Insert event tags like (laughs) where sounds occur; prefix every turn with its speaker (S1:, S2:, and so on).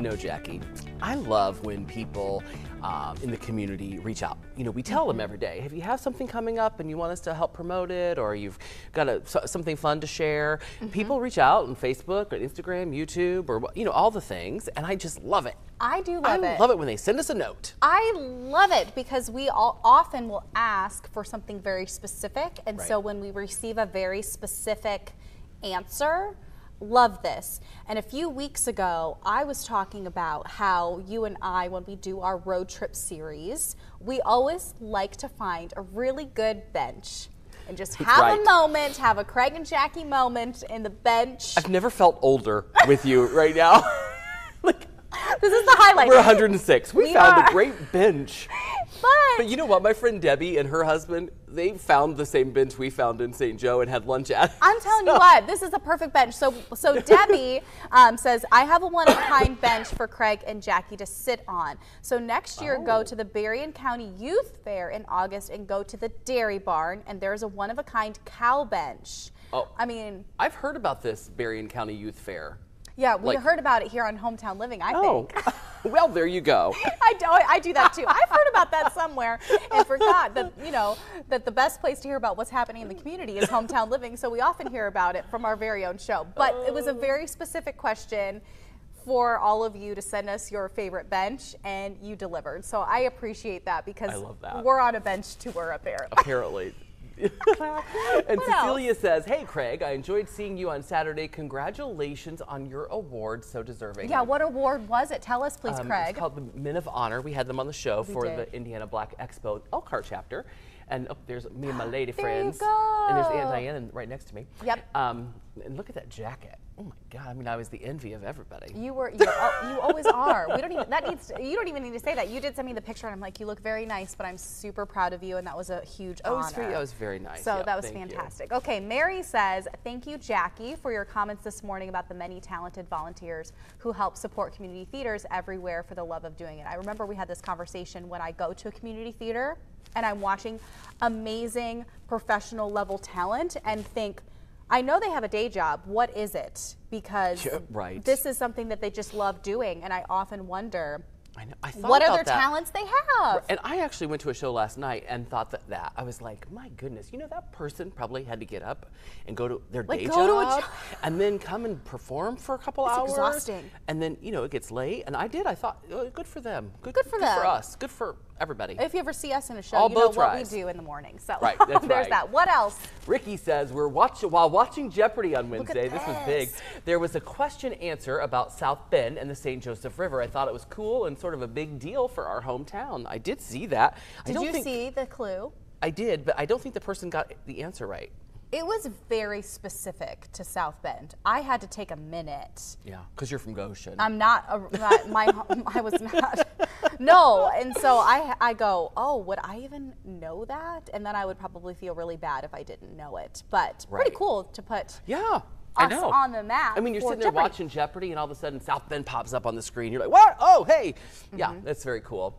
S1: know, Jackie, I love when people um, in the community reach out. You know, we tell them every day, if you have something coming up and you want us to help promote it, or you've got a, something fun to share, people reach out on Facebook or Instagram, YouTube, or you know, all the things, and I just love it.
S2: I do
S1: I
S2: love it.
S1: love it when they send us a note.
S2: I love it because we all often will ask for something very specific. And so when we receive a very specific answer, love this. And a few weeks ago, I was talking about how you and I, when we do our road trip series, we always like to find a really good bench. And just have
S1: right.
S2: a moment, have a Craig and Jackie moment in the bench.
S1: I've never felt older with you right now. (laughs)
S2: This is the highlight.
S1: we're 106. We,
S2: We
S1: found
S2: are.
S1: a great bench. (laughs)
S2: But,
S1: But you know what? My friend Debbie and her husband, they found the same bench we found in St. Joe and had lunch at. (laughs)
S2: I'm telling you what, this is a perfect bench. So, so (laughs) Debbie um, says, I have a one of a kind bench for Craig and Jackie to sit on. So next year, go
S1: Oh.
S2: to the Berrien County Youth Fair in August and go to the Dairy Barn, and there's a one of a kind cow bench.
S1: Oh.
S2: I mean,
S1: I've heard about this Berrien County Youth Fair.
S2: Yeah, we
S1: Like-
S2: heard about it here on Hometown Living, I
S1: Oh,
S2: think. (laughs)
S1: well, there you go. (laughs)
S2: I do, I do that too. I've heard about that somewhere and forgot that, you know, that the best place to hear about what's happening in the community is hometown living. So we often hear about it from our very own show. But it was a oh. very specific question for all of you to send us your favorite bench and you delivered. So I appreciate that because
S1: I love that.
S2: we're on a bench tour up there.
S1: Apparently. (laughs) and
S2: What
S1: Cecilia says, Hey, Craig, I enjoyed seeing you on Saturday. Congratulations on your award. So deserving.
S2: Yeah, what award was it? Tell us, please,
S1: Um,
S2: Craig.
S1: It's called the Men of Honor. We had them on the show for
S2: did.
S1: the Indiana Black Expo Elkhart chapter. And oh, there's me and my lady
S2: There you
S1: friends. And there's Aunt. Diane right next to me.
S2: Yep.
S1: Um, and look at that jacket. Oh my God. I mean, I was the envy of everybody.
S2: You were, al- you always are. We don't even, that needs, to, you don't even need to say that. You did send me the picture and I'm like, you look very nice, but I'm super proud of you and that was a huge
S1: Oh, it
S2: honor.
S1: was very- that was very nice.
S2: So
S1: Yep,
S2: that was
S1: thank you.
S2: fantastic. Okay, Mary says, thank you, Jackie, for your comments this morning about the many talented volunteers who help support community theaters everywhere for the love of doing it. I remember we had this conversation when I go to a community theater and I'm watching amazing professional level talent and think, I know they have a day job. What is it? Because
S1: Yeah, right.
S2: this is something that they just love doing, and I often wonder
S1: I know. I thought
S2: what other
S1: that.
S2: talents they have.
S1: And I actually went to a show last night and thought that that I was like, my goodness, you know that person probably had to get up and go to their
S2: Like,
S1: day
S2: go to a
S1: job
S2: job. (laughs)
S1: and then come and perform for a couple
S2: It's
S1: hours.
S2: exhausting.
S1: And then you know it gets late, and I did. I thought, oh, good for them. Good,
S2: Good for
S1: good for
S2: them.
S1: us. Good for everybody.
S2: If you ever see us in a show,
S1: All
S2: you know what
S1: rise.
S2: we do in the morning. So
S1: Right, (laughs) that's
S2: there's
S1: right.
S2: that. What else?
S1: Ricky says we're watching while watching Jeopardy on Wednesday. This was big. There was a question answer about South Bend and the St. Joseph River. I thought it was cool and sort of a big deal for our hometown. I did see that.
S2: Did you see the clue?
S1: I did, but I don't think the person got the answer right.
S2: It was very specific to South Bend. I had to take a minute.
S1: Yeah, because you're from Goshen.
S2: I'm not, a, not my, (laughs) I was not. No, and so I, I go, oh, would I even know that? And then I would probably feel really bad if I didn't know it. But pretty cool to put
S1: yeah, I
S2: us
S1: know.
S2: on the map.
S1: I mean, you're sitting there
S2: Jeopardy.
S1: watching Jeopardy, and all of a sudden South Bend pops up on the screen. You're like, what? Oh, hey. Yeah,
S2: Mm-hmm.
S1: that's very cool.